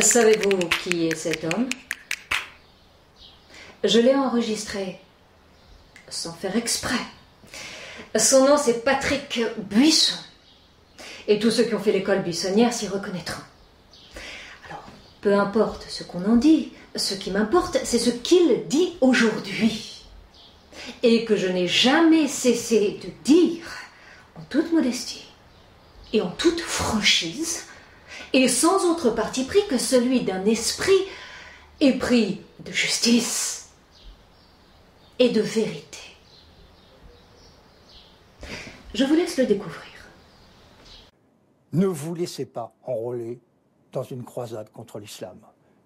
Savez-vous qui est cet homme? Je l'ai enregistré sans faire exprès. Son nom, c'est Patrick Buisson. Et tous ceux qui ont fait l'école buissonnière s'y reconnaîtront. Alors, peu importe ce qu'on en dit, ce qui m'importe, c'est ce qu'il dit aujourd'hui. Et que je n'ai jamais cessé de dire, en toute modestie et en toute franchise, et sans autre parti pris que celui d'un esprit épris de justice et de vérité. Je vous laisse le découvrir. Ne vous laissez pas enrôler dans une croisade contre l'islam.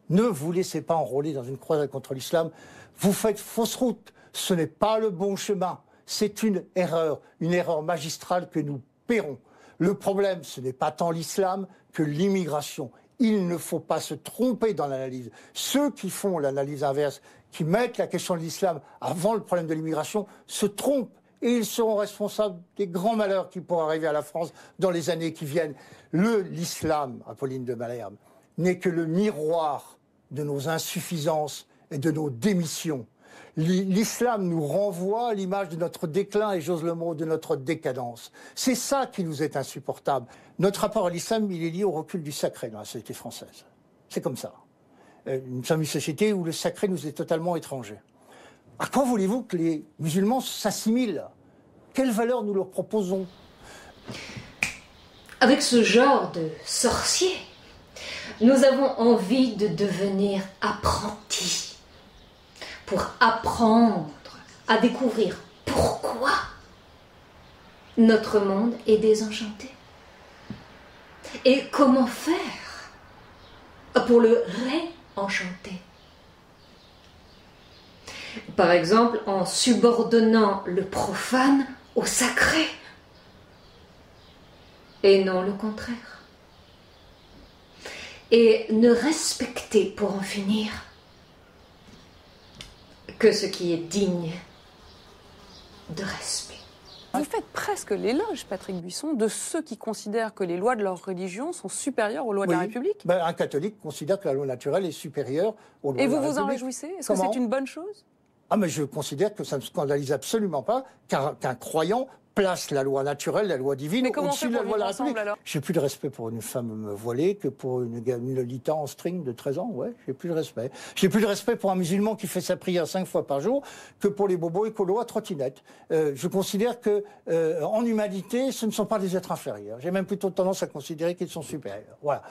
Ne vous laissez pas enrôler dans une croisade contre l'islam. Vous faites fausse route. Ce n'est pas le bon chemin. C'est une erreur, une erreur magistrale que nous paierons. Le problème, ce n'est pas tant l'islam que l'immigration. Il ne faut pas se tromper dans l'analyse. Ceux qui font l'analyse inverse, qui mettent la question de l'islam avant le problème de l'immigration, se trompent et ils seront responsables des grands malheurs qui pourraient arriver à la France dans les années qui viennent. L'islam, Apolline de Malherbe, n'est que le miroir de nos insuffisances et de nos démissions. L'islam nous renvoie à l'image de notre déclin et, j'ose le mot, de notre décadence. C'est ça qui nous est insupportable. Notre rapport à l'islam, il est lié au recul du sacré dans la société française. C'est comme ça. Euh, nous sommes une société où le sacré nous est totalement étranger. À quoi voulez-vous que les musulmans s'assimilent? Quelle valeur nous leur proposons? Avec ce genre de sorcier, nous avons envie de devenir apprentis pour apprendre à découvrir pourquoi notre monde est désenchanté. Et comment faire pour le réenchanter. Par exemple, en subordonnant le profane au sacré. Et non le contraire. Et ne respecter pour en finir que ce qui est digne de respect. Vous faites presque l'éloge, Patrick Buisson, de ceux qui considèrent que les lois de leur religion sont supérieures aux lois de la République. Ben, un catholique considère que la loi naturelle est supérieure aux lois Et de la vous vous en République. réjouissez? Est-ce que c'est une bonne chose? Ah, mais je considère que ça ne scandalise absolument pas qu'un qu'un croyant place la loi naturelle, la loi divine au-dessus de la loi de la République. J'ai plus de respect pour une femme voilée que pour une, Lolita en string de 13 ans. Ouais, j'ai plus de respect. J'ai plus de respect pour un musulman qui fait sa prière cinq fois par jour que pour les bobos écolos à trottinette. Euh, je considère que euh, en humanité, ce ne sont pas des êtres inférieurs. J'ai même plutôt tendance à considérer qu'ils sont supérieurs. Voilà.